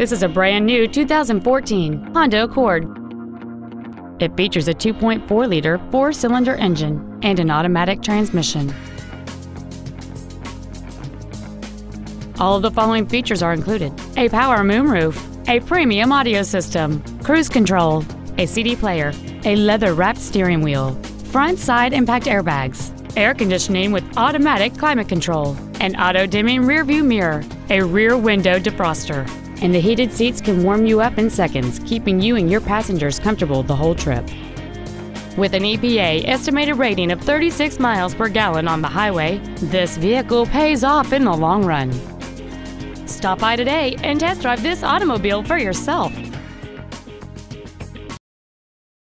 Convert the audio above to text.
This is a brand new 2014 Honda Accord. It features a 2.4-liter four-cylinder engine and an automatic transmission. All of the following features are included. A power moonroof, a premium audio system, cruise control, a CD player, a leather-wrapped steering wheel, front side impact airbags, air conditioning with automatic climate control, an auto-dimming rearview mirror, a rear window defroster, and the heated seats can warm you up in seconds, keeping you and your passengers comfortable the whole trip. With an EPA estimated rating of 36 miles per gallon on the highway, this vehicle pays off in the long run. Stop by today and test drive this automobile for yourself.